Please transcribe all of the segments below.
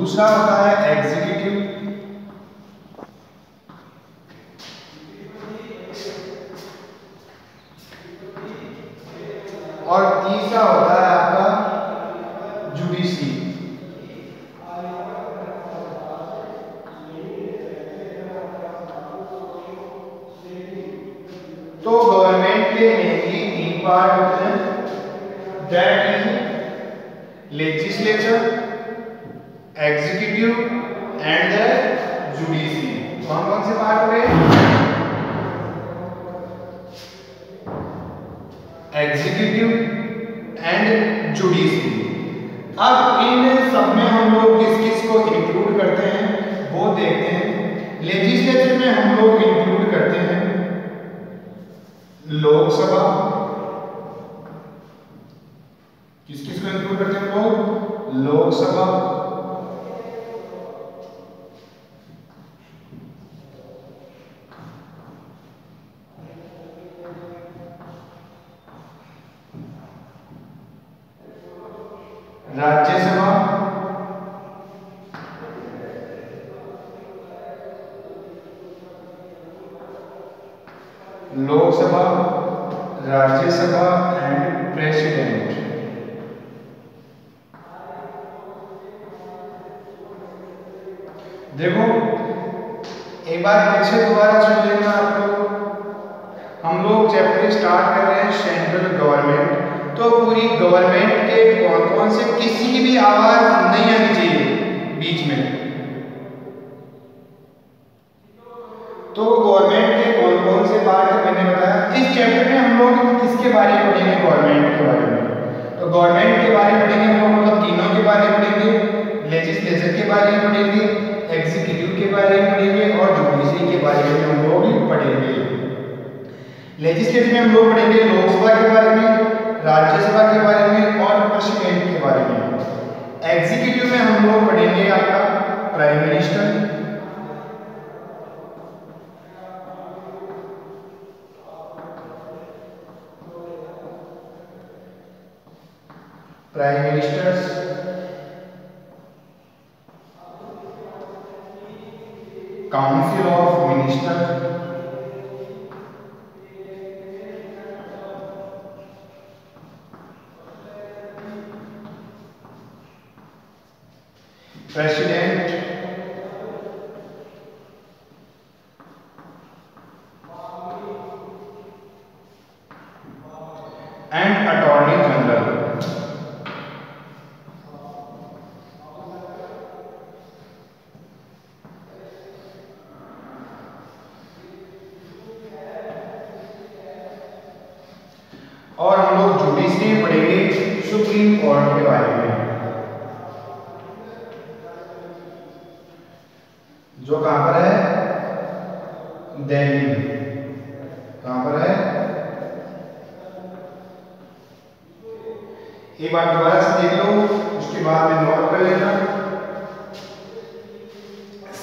दूसरा होता है एग्जीक्यूटिव और तीसरा होता है आपका जुडिशरी तो गवर्नमेंट के मेनली तीन पार्ट होते हैं that is legislature executive and the judiciary कौन कौन से पार्ट हो गए एग्जीक्यूटिव एंड जुडिशरी अब इन सब में हम लोग किस किस को इंक्लूड करते हैं वो देखते हैं लेजिस्लेचर में हम लोग इंक्लूड करते हैं लोकसभा किस किस को इंक्लूड करते हैं लोग? लोकसभा राज्यसभा लोकसभा राज्यसभा एंड प्रेसिडेंट देखो एक बार फिर से दोबारा सुन लेना आप लोग हम लोग चैप्टर स्टार्ट कर रहे हैं सेंट्रल गवर्नमेंट तो पूरी गवर्नमेंट के कौन कौन से किसी भी आवाज़ नहीं आनी चाहिए बीच में? तो गवर्नमेंट के कौन कौन से पार्ट मैंने बताया। इस चैप्टर में हम लोग किसके बारे में पढ़ेंगे? गवर्नमेंट के बारे में। तो गवर्नमेंट के बारे में पढ़ेंगे, हम लोग मतलब तीनों के बारे में पढ़ेंगे लेजिस्लेचर के बारे में पढ़ेंगे एग्जीक्यूटिव के बारे में पढ़ेंगे और जुडिशरी के बारे में हम लोग पढ़ेंगे। लेजिस्लेटिव में हम लोग पढ़ेंगे लोकसभा के बारे में राज्यसभा के बारे में और प्रेसिडेंट के बारे में। एग्जीक्यूटिव में हम लोग पढ़ेंगे आपका prime minister prime ministers council of minister president and attorney general और हम लोग जुडिशरी पढ़ेंगे सुप्रीम कोर्ट के बारे में जो कहाँ पर है दिल्ली कहाँ पर है एक बार दोबारा से देख लो उसके बाद में नोट कर लेना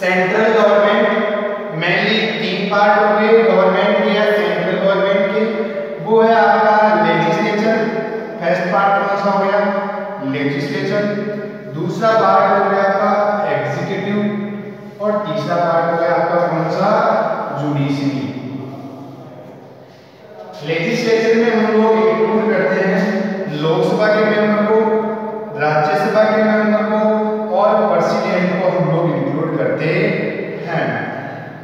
सेंट्रल गवर्नमेंट मेनली तीन पार्ट हो गए गवर्नमेंट के या सेंट्रल गवर्नमेंट के वो है आपका लेजिस्लेचर फ़र्स्ट पार्ट कौन सा हो गया लेजिस्लेचर दूसरा पार्ट हो गया आपका एग्जीक्यूटिव और तीसरा पार्ट हो गया आपका कौन सा जुडिशरी लेजिस्लेचर में हम लोग इंक्लूड करते हैं लोकसभा के मेंबर को राज्यसभा के मेंबर को और प्रेसिडेंट को हम लोग इंक्लूड करते हैं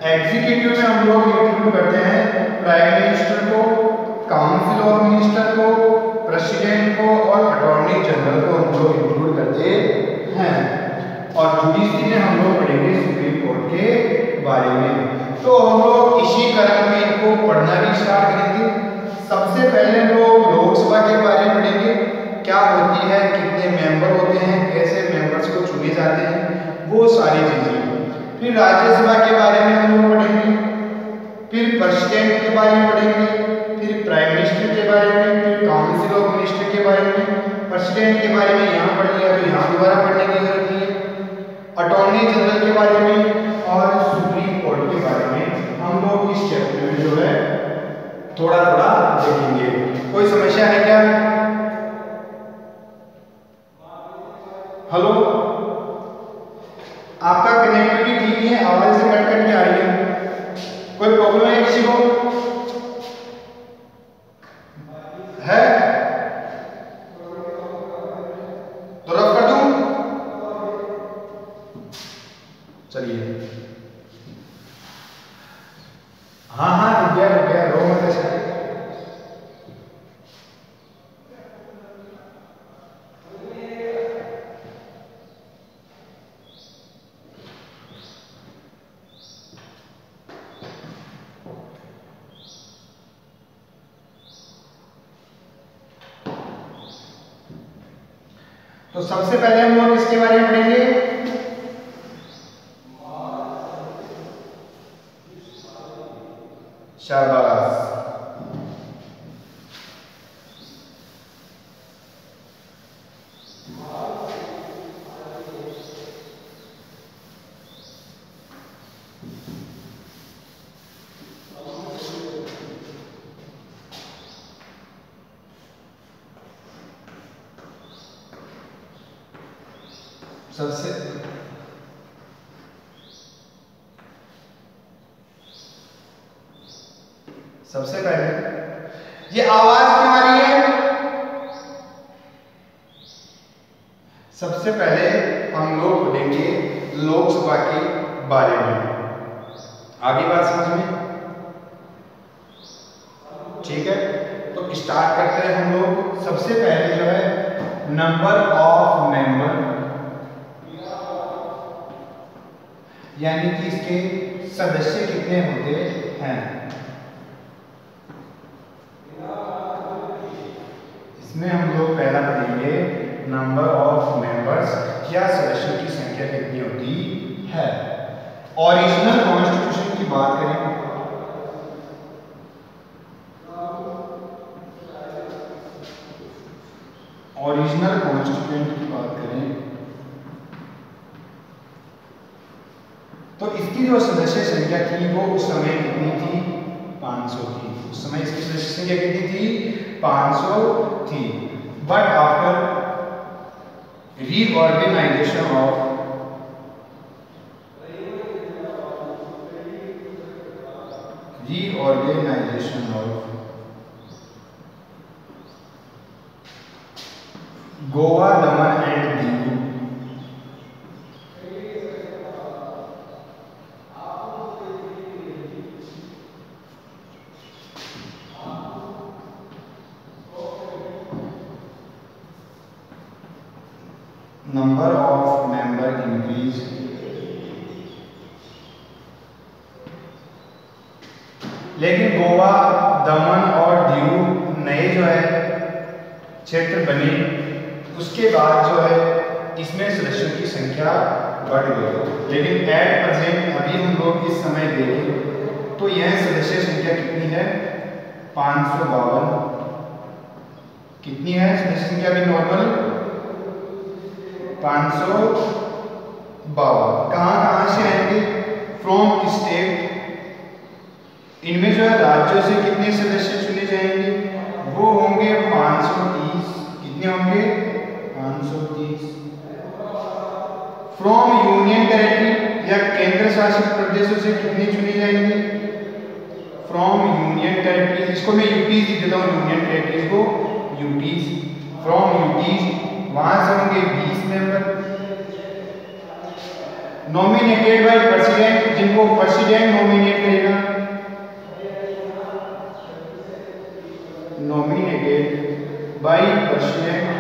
एग्जीक्यूटिव में हम लोग इंक्लूड करते हैं प्राइम मिनिस्टर को काउंसिल ऑफ़ मिनिस्टर को प्रेसिडेंट को और अटॉर्नी जनरल को हम लोग इंक्लूड करते हैं और जुडिशरी में हम लोग पढ़ेंगे सुप्रीम कोर्ट के बारे में तो हम लोग इसी क्रम में इनको पढ़ना स्टार्ट करेंगे। सबसे पहले हम लोग लोकसभा के बारे में पढ़ेंगे, क्या होती है, कितने मेंबर होते हैं, कैसे मेंबर्स को चुने जाते हैं, वो सारी चीज़ें। फिर राज्यसभा के बारे में हम लोग पढ़ेंगे, फिर प्रेसिडेंट के बारे में पढ़ेंगे, फिर प्राइम मिनिस्टर के बारे में, फिर काउंसिल ऑफ़ मिनिस्टर के बारे में। प्रेसिडेंट के बारे में यहाँ पढ़ लिया तो यहाँ दोबारा पढ़ने की ज़रूरत नहीं है। अटॉर्नी जनरल के बारे में और सुप्रीम कोर्ट के बारे में। हम लोग इस चैप्टर में जो है थोड़ा थोड़ा देखेंगे। कोई समस्या है क्या? हेलो? आपका कनेक्टिविटी ठीक है, आवाज़ से कट कट के आ रही है। कोई प्रॉब्लम है किसी को? है? तो रफ कर चलिए। हाँ हाँ विद्या सबसे पहले हम लोग इसके बारे में पढ़ेंगे शाबाश सबसे सबसे पहले, ये आवाज़ क्यों आ रही है। सबसे पहले हम लोग पढ़ेंगे लोकसभा के बारे में। आगे बात समझ में? ठीक है तो स्टार्ट करते हैं हम लोग। सबसे पहले जो है नंबर ऑफ़ मेंबर यानी कि इसके सदस्य कितने होते हैं? इसमें हम लोग पहला पढ़ेंगे नंबर ऑफ़ मेंबर्स क्या सदस्यों की संख्या कितनी होती है? ओरिजिनल कॉन्स्टिट्यूशन की बात करें। ओरिजिनल कॉन्स्टिट्यूंट की बात करें तो इसकी जो सदस्य संख्या थी वो उस समय कितनी थी 500 थी उस समय इसकी सदस्य संख्या कितनी थी 500 थी but after reorganisation of reorganisation of Goa Daman and Diu number of member increase. लेकिन गोवा, दमन और दीव नए जो है, क्षेत्र बने। उसके बाद जो है, इसमें सदस्यों की संख्या बढ़ गई। लेकिन एट प्रेजेंट अभी हम लोग इस समय देखें तो यह सदस्य संख्या कितनी है? पाँच सौ बावन। कितनी है सदस्य संख्या अभी नॉर्मल पाँच सौ बावन। कहाँ कहाँ से आएँगे फ्रॉम स्टेट इनमें जो है राज्यों से कितने सदस्य चुने जाएँगे? वो होंगे 530 कितने होंगे? 530 फ्रॉम यूनियन टेरेटरी या केंद्र शासित प्रदेशों से कितने चुने जाएँगे? फ्रॉम यूनियन टेरेटरी इसको मैं यूटीज लिख देता हूँ यूनियन टेरेटरीज को यूटीज फ्रॉम यूटीज वहाँ से होंगे 20 मेंबर नॉमिनेटेड बाय प्रेसिडेंट जिनको प्रेसिडेंट नॉमिनेट करेगा। नॉमिनेटेड बाय president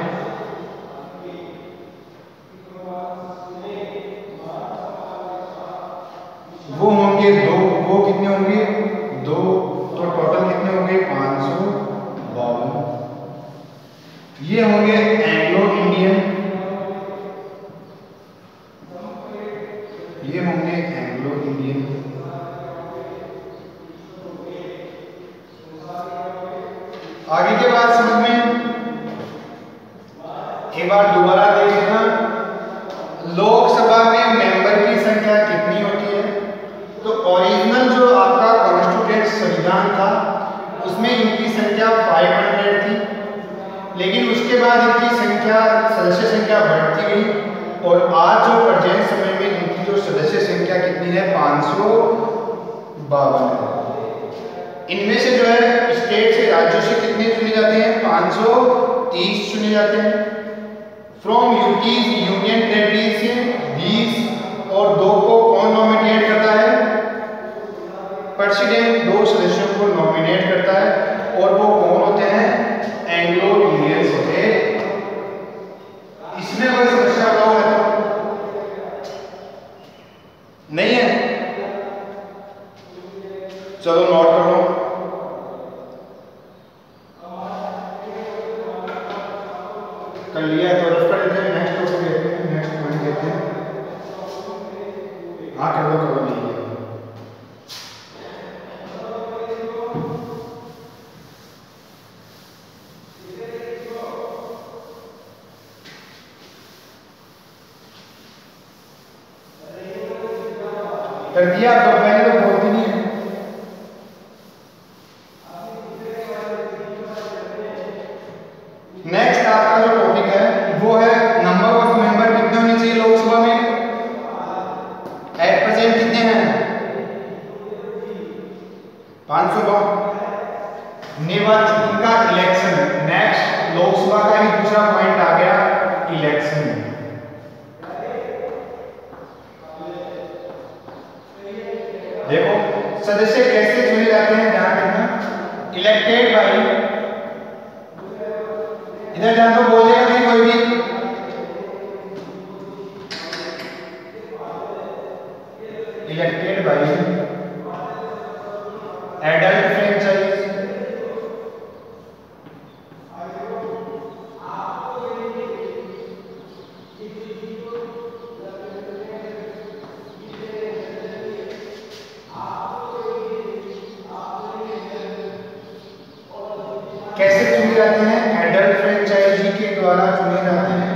हैं 530 चुने जाते हैं। फ्रॉम यूटीज यूनियन टेरिटरी से 20 और दो को कौन नॉमिनेट करता है प्रेसिडेंट दो सदस्यों को नॉमिनेट करता है और वो कौन होते हैं एंग्लो इंडियंस होते हैं इसमें कोई समस्या बताओ है तो नहीं है चलो नोट कर लो कर लिया तो रफ कर देते हैं नेक्स्ट देखते हैं हाँ कर दो कर दो नहीं कर दिया तो पहले तो बोलती नहीं है नेक्स्ट आपका जो टॉपिक है वो है नंबर ऑफ़ मेंबर कितने होने चाहिए लोकसभा में एट परसेंट कितने हैं पाँच सौ निर्वाचन का इलेक्शन नेक्स्ट लोकसभा का ही दूसरा पॉइंट आ गया इलेक्शन देखो सदस्य कैसे चुने जाते हैं ध्यान रखना। इलेक्टेड बाई इधर ध्यान तो बोल देगा नहीं कोई भी इलेक्टेड बाई एडल्ट फ्रेंचाइज कैसे चुने जाते हैं एडल्ट फ्रेंचाइजी के द्वारा चुने जाते हैं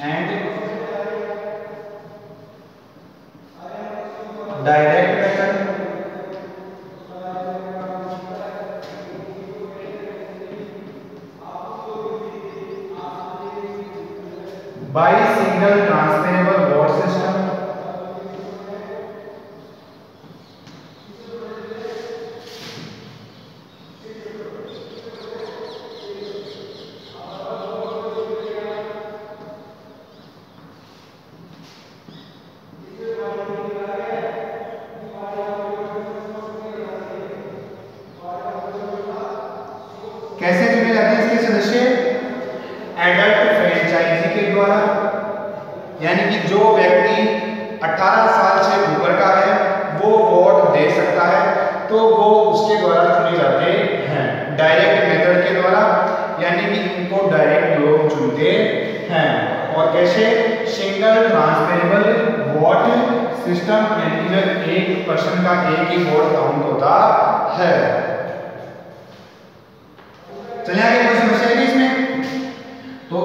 and direct method by single transferable vote system कैसे चुने जाते हैं इसके सदस्य एडल्ट फ्रेंचाइजी के द्वारा यानी कि जो व्यक्ति 18 साल से ऊपर का है वो वोट दे सकता है तो वो उसके द्वारा चुने जाते हैं डायरेक्ट मेथड के द्वारा यानी कि इनको डायरेक्ट लोग चुनते हैं और कैसे सिंगल ट्रांसफरेबल वोट सिस्टम जब एक पर्सन का एक ही वोट काउंट होता है। चलिए आगे कोई समस्या है इसमें। तो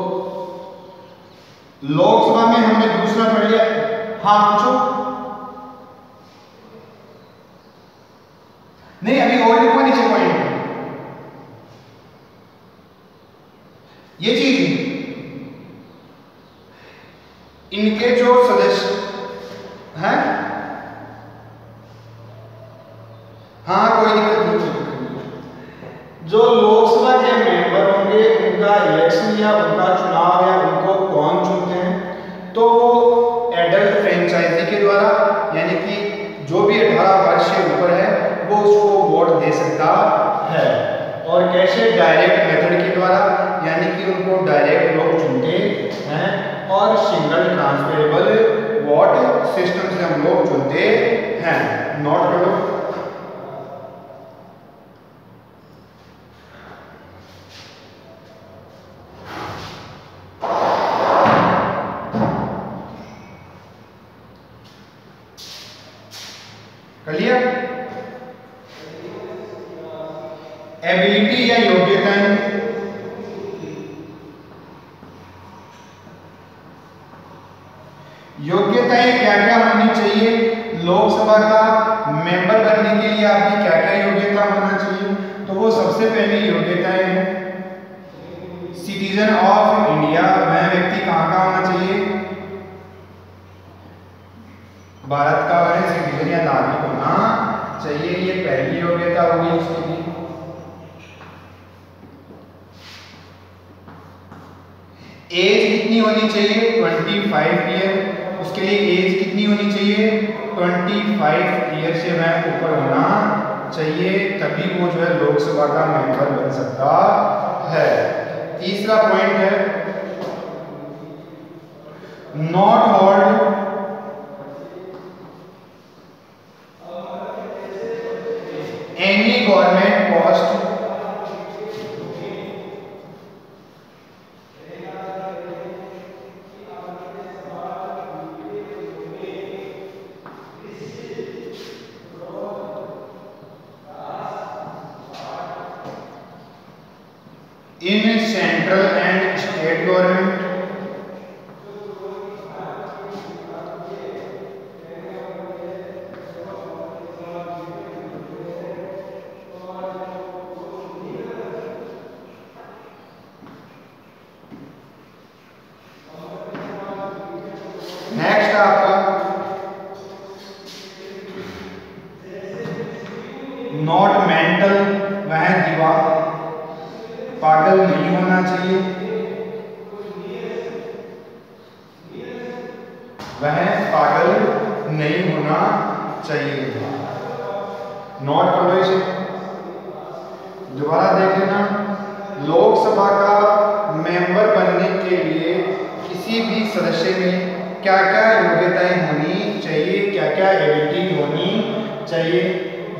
लोकसभा में हमने दूसरा पढ़ लिया। हाँ पूछो। नहीं, अभी और लिखो नीचे पॉइंट ये चीज़। इनके जो सदस्य हैं हाँ कोई दिक्कत नहीं जो लोकसभा के मेंबर होंगे, उनका इलेक्शन या उनका चुनाव या उनको कौन चुनते हैं तो वो एडल्ट फ्रेंचाइजी के द्वारा, यानी कि जो भी 18 वर्ष से ऊपर है, वो उसको वोट दे सकता है। और कैसे डायरेक्ट मेथड के द्वारा यानी कि उनको डायरेक्ट लोग चुनते हैं और सिंगल ट्रांसफरेबल वॉट सिस्टम से हम लोग चुनते हैं। नॉट करो लिया एबिलिटी या योग्यताएँ योग्यताएँ क्या क्या होनी चाहिए लोकसभा का मेंबर बनने के लिए आपकी क्या क्या योग्यता होना चाहिए तो वो सबसे पहली योग्यताएँ हैं सिटीजन ऑफ़ इंडिया वह व्यक्ति कहाँ का होना चाहिए भारत का वह सिटीजन या नागरिक होना चाहिए, ये पहली योग्यता होगी उसके लिए। एज कितनी होनी चाहिए? 25 ईयर उसके लिए एज कितनी होनी चाहिए? 25 ईयर से वह ऊपर होना चाहिए, तभी वो जो है लोकसभा का मेंबर बन सकता है। तीसरा पॉइंट है नॉट होल्ड हमें कॉस्ट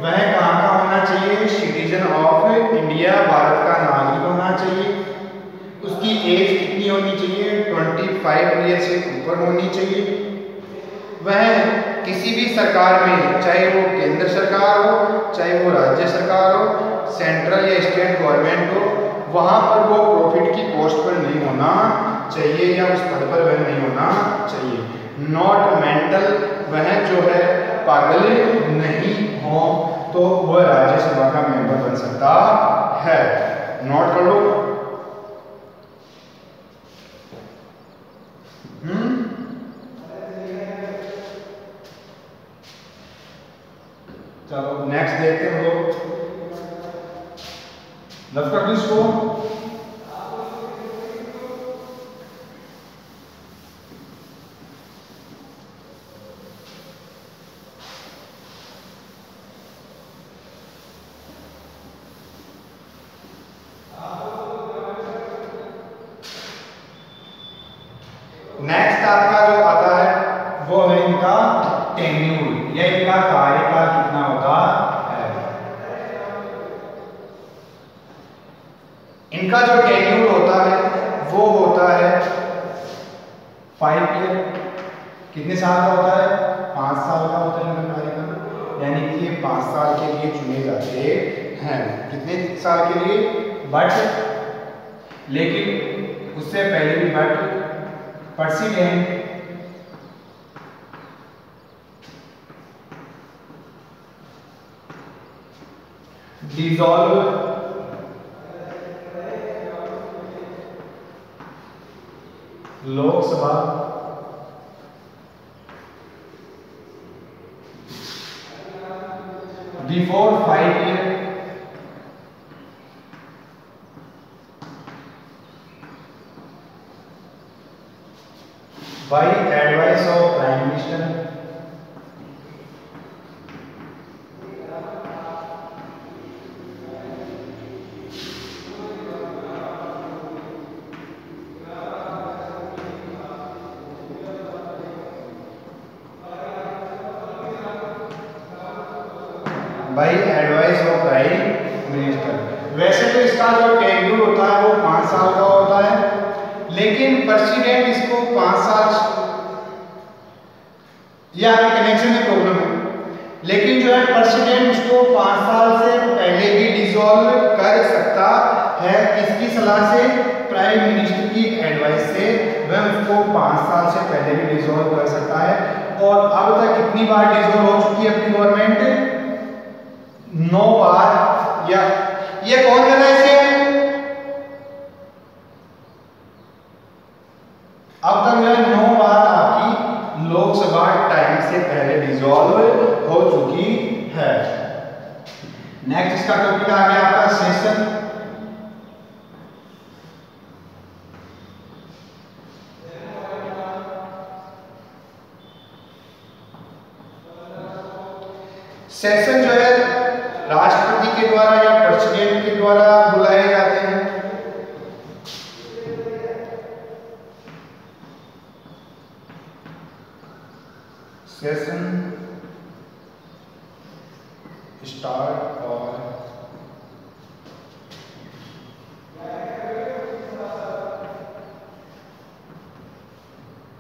वह कहाँ का होना चाहिए? सिटीजन ऑफ़ इंडिया भारत का नागरिक होना चाहिए। उसकी एज कितनी होनी चाहिए? 25 ईयर से ऊपर होनी चाहिए। वह किसी भी सरकार में, चाहे वो केंद्र सरकार हो, चाहे वो राज्य सरकार हो सेंट्रल या स्टेट गवर्नमेंट हो, वहाँ पर वो प्रॉफिट की पोस्ट पर नहीं होना चाहिए या उस पद पर वह नहीं होना चाहिए। नॉट मेंटल वह जो है पागल नहीं हो तो वह राज्यसभा का मेंबर बन सकता है। नोट कर लो। हम्म? चलो नेक्स्ट देखते हैं हम लोग। लव कर दो इसको नेक्स्ट आपका जो आता है वो है इनका टेन्यूर या इनका कार्यकाल कितना होता है इनका जो टेन्यूर होता है वो होता है फाइव ईयर कितने साल का होता है पाँच साल का होता है इनका कार्यकाल यानी कि ये पाँच साल के लिए चुने जाते हैं कितने साल के लिए बट लेकिन उससे पहले भी but president dissolve Lok Sabha before five year by advice of prime minister या कनेक्शन में प्रॉब्लम है। लेकिन जो है प्रेसिडेंट उसको पाँच साल से पहले भी डिसॉल्व कर सकता है। किसकी सलाह से प्राइम मिनिस्टर की एडवाइस से वह उसको पाँच साल से पहले भी डिसॉल्व कर सकता है। और अब तक कितनी बार डिसॉल्व हो चुकी है अपनी गवर्नमेंट नौ बार। या, ये कौन कर रहा है इसे अब तक जो है नौ बार आपकी लोकसभा टाइम से पहले हो चुकी है। नेक्स्ट इसका टॉपिक आ गया आपका सेशन सेशन जो है, राष्ट्रपति के द्वारा या प्रेसिडेंट के द्वारा बुलाए जाते हैं। सेशन स्टार्ट और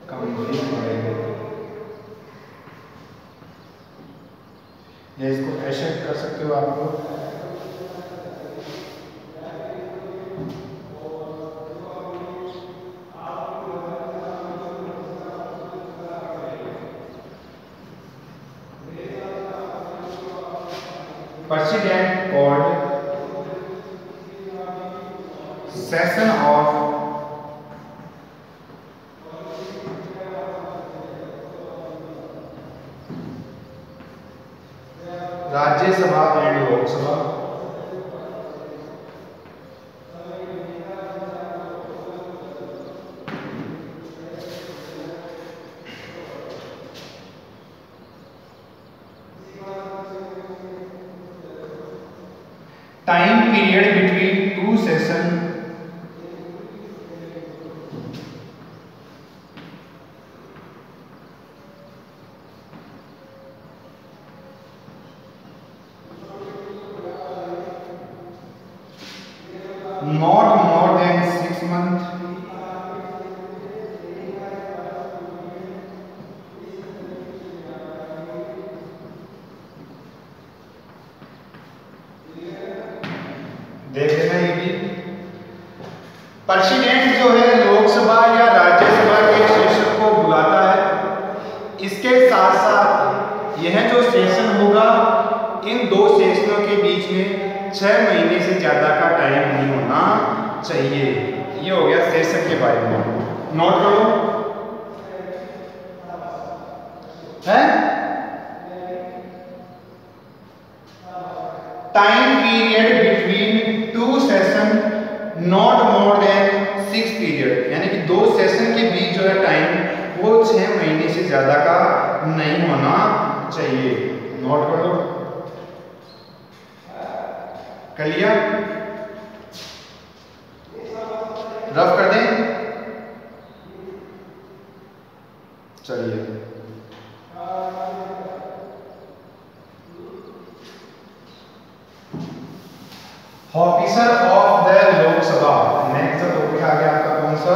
कंप्लीट या इसको ऐसे कर सकते हो आप लोग? राज्यसभा एंड लोकसभा। प्रेसिडेंट जो है लोकसभा या राज्यसभा के सेशन को बुलाता है। इसके साथ साथ यह जो सेशन होगा, इन दो सेशनों के बीच में छह महीने से ज़्यादा का टाइम नहीं होना चाहिए। ये हो गया सेशन के बारे में। नोट करो। है? Time period between two session not more than six period यानी कि दो सेशन के बीच जो है टाइम वो छह महीने से ज़्यादा का नहीं होना चाहिए। नोट कर लो। कर लिया रफ कर दें। चलिए। Officer of the Lok Sabha next topic आ गया आपका कौन सा?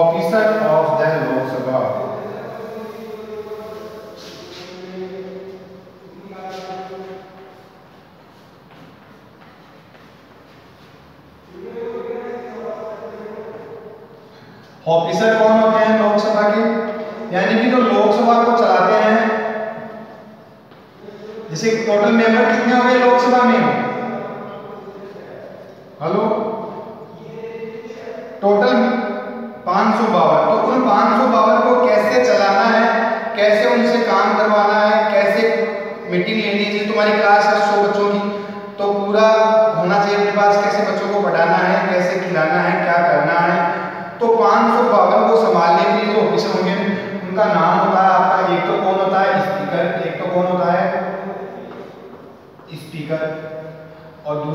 Officer of the Lok Sabha officer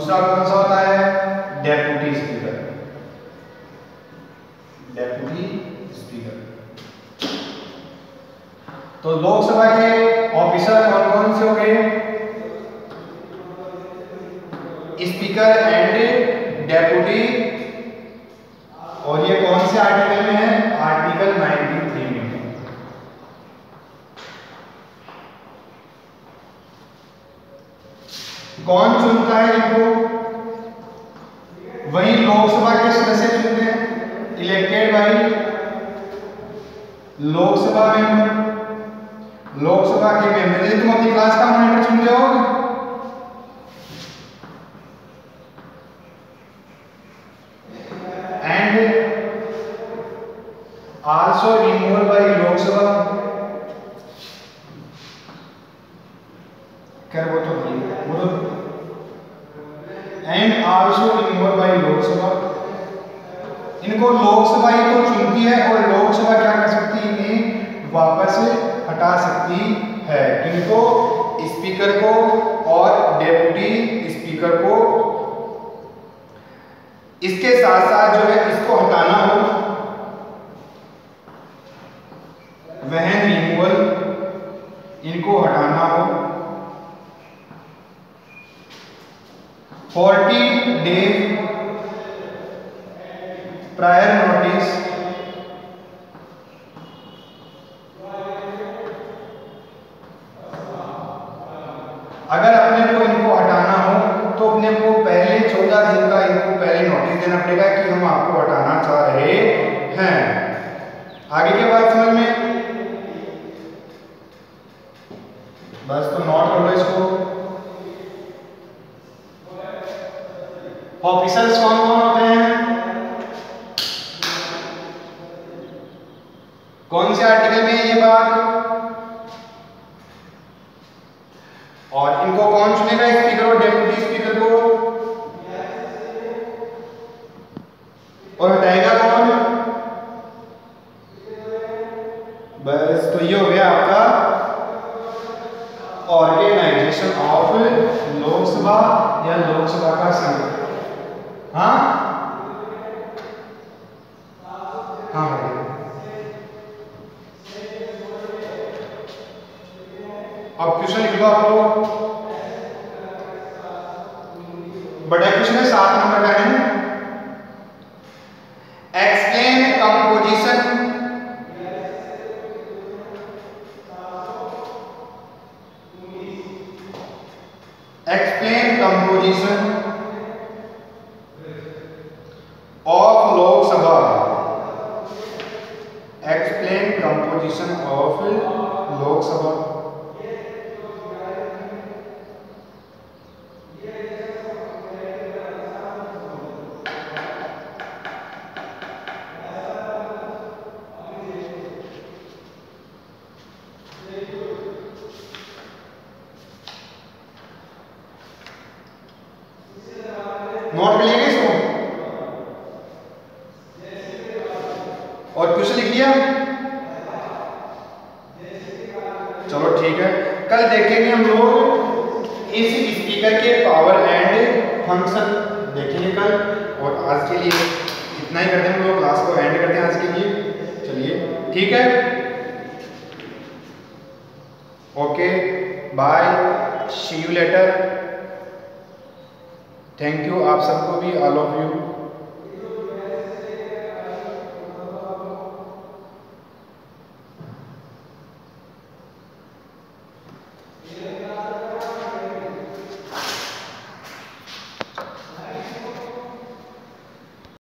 दूसरा कौन सा होता है? डेप्यूटी स्पीकर डेप्यूटी स्पीकर तो लोकसभा के ऑफिसर कौन कौन से हो गए स्पीकर एंड डेप्यूटी और ये कौन से आर्टिकल 93 में है कौन चुनता है इनको? वही लोकसभा के सदस्य चुनते हैं? Elected by Lok Sabha member Lok Sabha के मेंबर यदि तुम अपनी क्लास का मॉनिटर चुनते हो? And also removal by Lok Sabha अगर अपने को इनको हटाना हो तो अपने को पहले चौदह दिन का इनको पहले नोटिस देना पड़ेगा कि हम आपको हटाना चाह रहे हैं। आगे के बाद समझ में? बस तो नोट कर लो इसको। ऑफिसर्स कौन हाँ? हाँ भाई। अब क्वेश्चन लिख लो आप लोग बड़ा क्वेश्चन है सात नंबर नोट लिया इसको? और क्वेश्चन लिख लिया चलो ठीक है। कल देखेंगे हम लोग इस स्पीकर के पावर एंड फ़ंक्शन देखेंगे कल। और आज के लिए इतना ही करते हैं हम लोग। क्लास को एंड करते हैं आज के लिए। चलिए, ठीक है? Okay bye see you later thank you आप सबको भी ऑल ऑफ़ यू